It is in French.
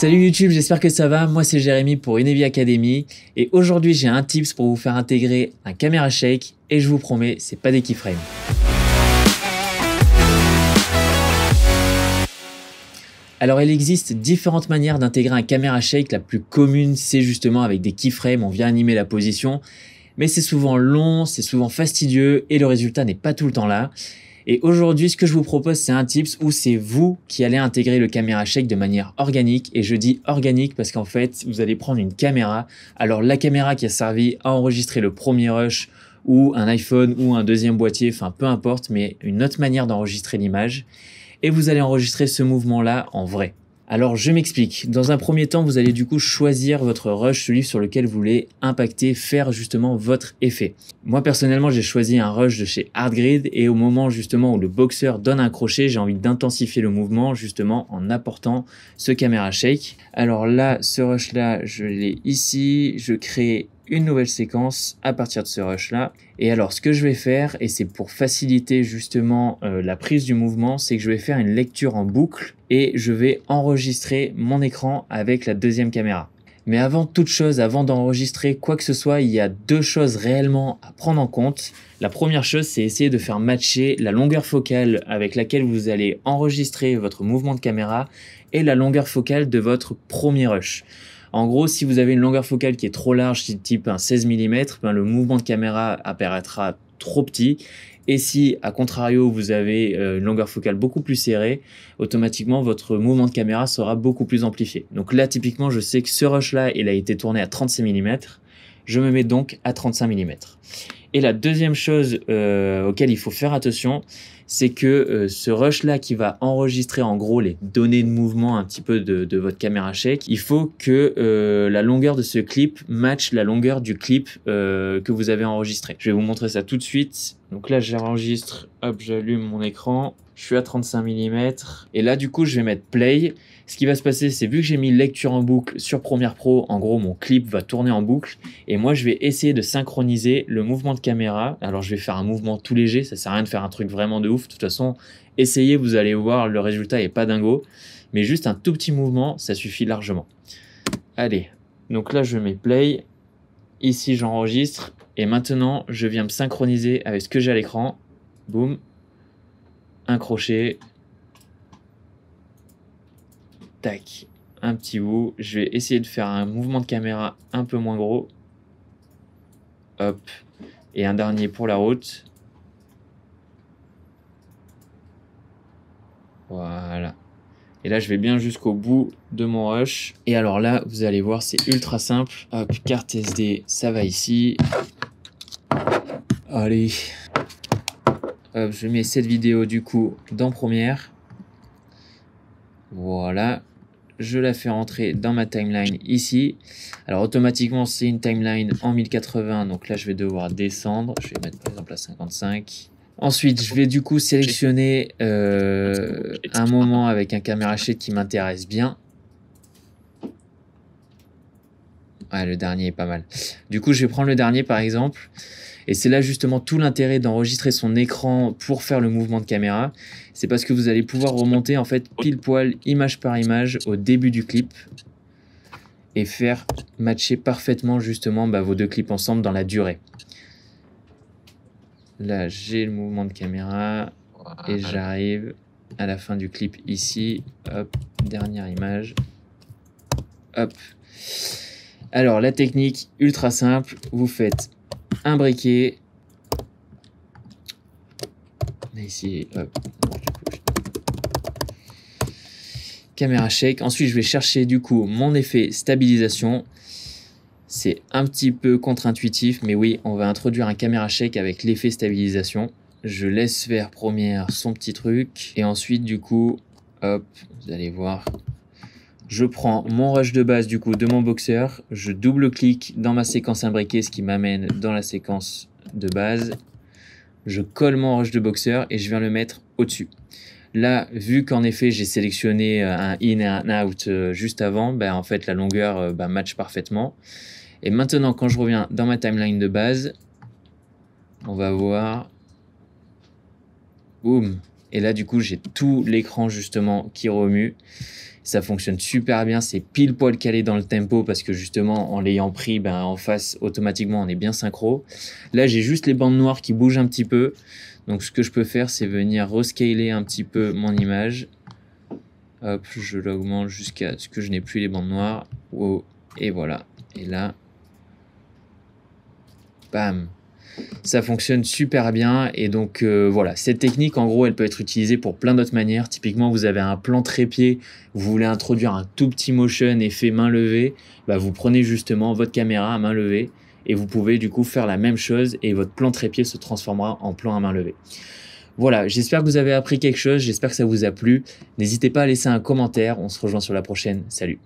Salut YouTube, j'espère que ça va. Moi c'est Jérémy pour Inevi Academy et aujourd'hui j'ai un tips pour vous faire intégrer un caméra shake et je vous promets, c'est pas des keyframes. Alors il existe différentes manières d'intégrer un caméra shake. La plus commune c'est justement avec des keyframes, on vient animer la position. Mais c'est souvent long, c'est souvent fastidieux et le résultat n'est pas tout le temps là. Et aujourd'hui, ce que je vous propose, c'est un tips où c'est vous qui allez intégrer le caméra shake de manière organique. Et je dis organique parce qu'en fait, vous allez prendre une caméra. Alors la caméra qui a servi à enregistrer le premier rush ou un iPhone ou un deuxième boîtier, enfin peu importe, mais une autre manière d'enregistrer l'image. Et vous allez enregistrer ce mouvement-là en vrai. Alors je m'explique. Dans un premier temps, vous allez du coup choisir votre rush, celui sur lequel vous voulez impacter, faire justement votre effet. Moi personnellement, j'ai choisi un rush de chez Hardgrid et au moment justement où le boxeur donne un crochet, j'ai envie d'intensifier le mouvement justement en apportant ce caméra shake. Alors là, ce rush là, je l'ai ici, je crée une nouvelle séquence à partir de ce rush là. Et alors ce que je vais faire, et c'est pour faciliter justement euh, la prise du mouvement, c'est que je vais faire une lecture en boucle et je vais enregistrer mon écran avec la deuxième caméra. Mais avant toute chose, avant d'enregistrer quoi que ce soit, il y a deux choses réellement à prendre en compte. La première chose, c'est essayer de faire matcher la longueur focale avec laquelle vous allez enregistrer votre mouvement de caméra et la longueur focale de votre premier rush. En gros, si vous avez une longueur focale qui est trop large, type un 16 mm, ben le mouvement de caméra apparaîtra trop petit. Et si, à contrario, vous avez euh, une longueur focale beaucoup plus serrée, automatiquement, votre mouvement de caméra sera beaucoup plus amplifié. Donc là, typiquement, je sais que ce rush-là, il a été tourné à 36 mm. Je me mets donc à 35 mm. Et la deuxième chose euh, auquel il faut faire attention, c'est que euh, ce rush-là qui va enregistrer en gros les données de mouvement un petit peu de, votre caméra shake, il faut que euh, la longueur de ce clip matche la longueur du clip euh, que vous avez enregistré. Je vais vous montrer ça tout de suite. Donc là, j'enregistre, hop, j'allume mon écran, je suis à 35 mm, et là, du coup, je vais mettre play. Ce qui va se passer, c'est vu que j'ai mis lecture en boucle sur Premiere Pro, en gros, mon clip va tourner en boucle. Et moi, je vais essayer de synchroniser le mouvement de caméra. Alors, je vais faire un mouvement tout léger. Ça sert à rien de faire un truc vraiment de ouf. De toute façon, essayez, vous allez voir, le résultat est pas dingo. Mais juste un tout petit mouvement, ça suffit largement. Allez, donc là, je mets play. Ici, j'enregistre. Et maintenant, je viens me synchroniser avec ce que j'ai à l'écran. Boum. Un crochet tac, un petit bout. Je vais essayer de faire un mouvement de caméra un peu moins gros. Hop. Et un dernier pour la route. Voilà. Et là, je vais bien jusqu'au bout de mon rush. Et alors là, vous allez voir, c'est ultra simple. Hop, carte SD, ça va ici. Allez. Hop, je mets cette vidéo du coup dans Première. Voilà je la fais rentrer dans ma timeline ici. Alors automatiquement c'est une timeline en 1080, donc là je vais devoir descendre. Je vais mettre par exemple à 55. Ensuite, je vais du coup sélectionner euh, un moment avec un caméra shake qui m'intéresse bien. Ouais, le dernier est pas mal. Du coup, je vais prendre le dernier par exemple. Et c'est là justement tout l'intérêt d'enregistrer son écran pour faire le mouvement de caméra. C'est parce que vous allez pouvoir remonter en fait pile poil image par image au début du clip et faire matcher parfaitement justement bah, vos deux clips ensemble dans la durée. Là, j'ai le mouvement de caméra et j'arrive à la fin du clip ici. Hop, dernière image. Hop. Alors, la technique ultra simple, vous faites un briquet. Ici, Caméra shake. Ensuite, je vais chercher du coup mon effet stabilisation. C'est un petit peu contre-intuitif, mais oui, on va introduire un caméra shake avec l'effet stabilisation. Je laisse faire première son petit truc. Et ensuite, du coup, hop, vous allez voir, je prends mon rush de base du coup de mon boxeur, je double-clique dans ma séquence imbriquée, ce qui m'amène dans la séquence de base. Je colle mon rush de boxeur et je viens le mettre au-dessus. Là, vu qu'en effet j'ai sélectionné euh, un in et un out euh, juste avant, ben, en fait la longueur ben, match parfaitement. Et maintenant quand je reviens dans ma timeline de base, On va voir. Boum. Et là, du coup, j'ai tout l'écran justement qui remue. Ça fonctionne super bien, c'est pile poil calé dans le tempo parce que justement, en l'ayant pris ben, en face, automatiquement, on est bien synchro. Là, j'ai juste les bandes noires qui bougent un petit peu. Donc, ce que je peux faire, c'est venir rescaler un petit peu mon image. Hop, je l'augmente jusqu'à ce que je n'ai plus les bandes noires. Et voilà. Et là, bam, ça fonctionne super bien. Et donc euh, voilà, cette technique, en gros, elle peut être utilisée pour plein d'autres manières. Typiquement, vous avez un plan trépied, vous voulez introduire un tout petit motion effet main levée, bah, vous prenez justement votre caméra à main levée et vous pouvez du coup faire la même chose et votre plan trépied se transformera en plan à main levée. Voilà, j'espère que vous avez appris quelque chose, j'espère que ça vous a plu. N'hésitez pas à laisser un commentaire, on se rejoint sur la prochaine. Salut